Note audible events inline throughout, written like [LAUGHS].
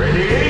Ready?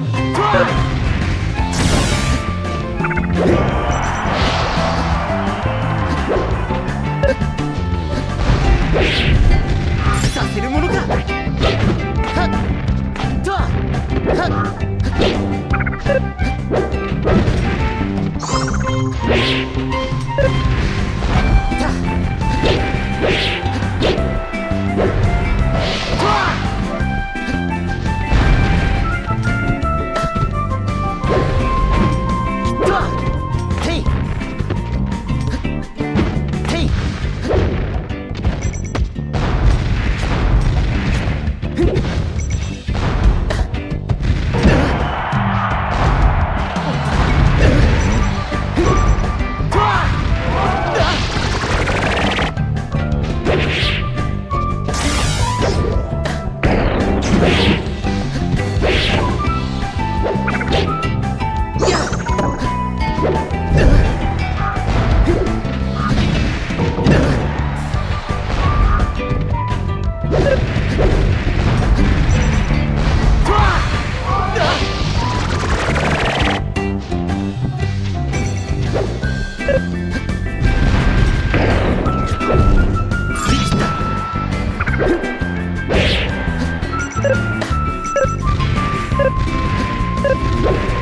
Thank [LAUGHS]